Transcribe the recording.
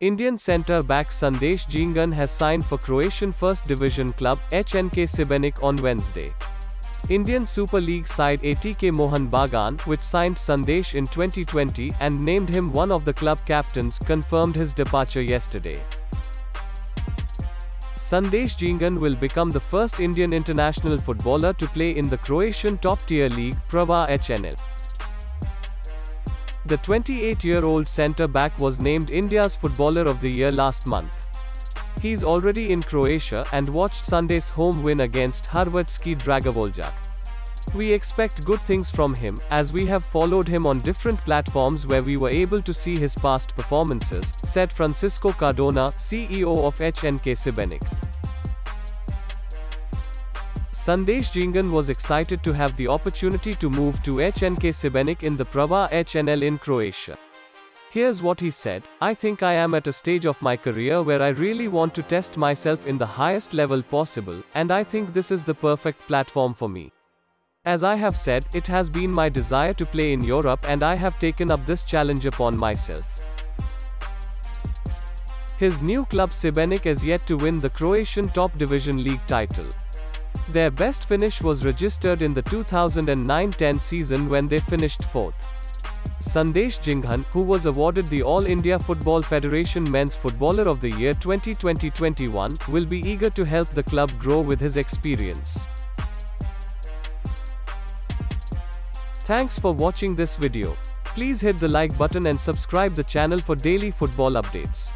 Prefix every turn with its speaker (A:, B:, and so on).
A: Indian centre-back Sandesh Jhingan has signed for Croatian First Division club, HNK Šibenik on Wednesday. Indian Super League side ATK Mohun Bagan, which signed Sandesh in 2020 and named him one of the club captains, confirmed his departure yesterday. Sandesh Jhingan will become the first Indian international footballer to play in the Croatian top-tier league, Prva HNL. The 28-year-old centre-back was named India's Footballer of the Year last month. He's already in Croatia and watched Sunday's home win against Hrvatski Dragovoljac. We expect good things from him, as we have followed him on different platforms where we were able to see his past performances, said Francisco Cardona, CEO of HNK Šibenik. Sandesh Jhingan was excited to have the opportunity to move to HNK Šibenik in the Prva HNL in Croatia. Here's what he said I think I am at a stage of my career where I really want to test myself in the highest level possible, and I think this is the perfect platform for me. As I have said, it has been my desire to play in Europe and I have taken up this challenge upon myself. His new club Šibenik is yet to win the Croatian top division league title. Their best finish was registered in the 2009-10 season when they finished fourth. Sandesh Jhingan, who was awarded the All India Football Federation Men's Footballer of the Year 2020-21, will be eager to help the club grow with his experience. Thanks for watching this video. Please hit the like button and subscribe the channel for daily football updates.